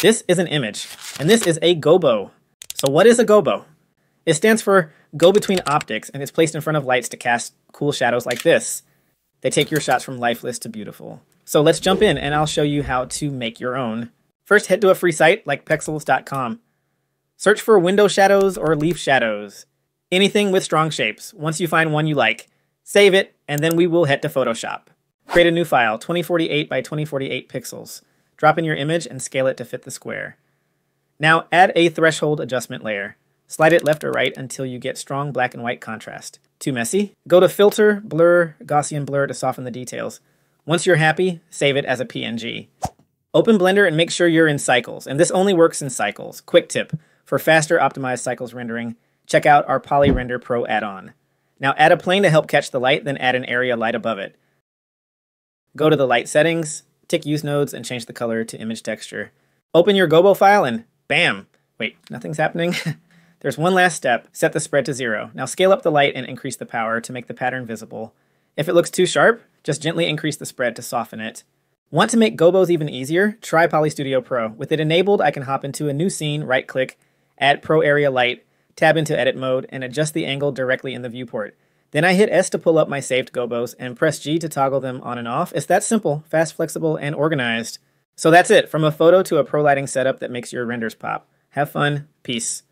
This is an image, and this is a gobo. So what is a gobo? It stands for go between optics, and it's placed in front of lights to cast cool shadows like this. They take your shots from lifeless to beautiful. So let's jump in, and I'll show you how to make your own. First, head to a free site like pexels.com. Search for window shadows or leaf shadows. Anything with strong shapes. Once you find one you like, save it, and then we will head to Photoshop. Create a new file, 2048 by 2048 pixels. Drop in your image and scale it to fit the square. Now add a threshold adjustment layer. Slide it left or right until you get strong black and white contrast. Too messy? Go to Filter, Blur, Gaussian Blur to soften the details. Once you're happy, save it as a PNG. Open Blender and make sure you're in cycles, and this only works in cycles. Quick tip, for faster optimized cycles rendering, check out our PolyRender Pro add-on. Now add a plane to help catch the light, then add an area light above it. Go to the light settings, tick use nodes and change the color to image texture. Open your Gobo file and bam! Wait, nothing's happening? There's one last step, set the spread to zero. Now scale up the light and increase the power to make the pattern visible. If it looks too sharp, just gently increase the spread to soften it. Want to make gobos even easier? Try Poly Studio Pro. With it enabled, I can hop into a new scene, right click, add Pro Area Light, tab into edit mode, and adjust the angle directly in the viewport. Then I hit S to pull up my saved gobos and press G to toggle them on and off. It's that simple, fast, flexible, and organized. So that's it, from a photo to a pro lighting setup that makes your renders pop. Have fun, peace.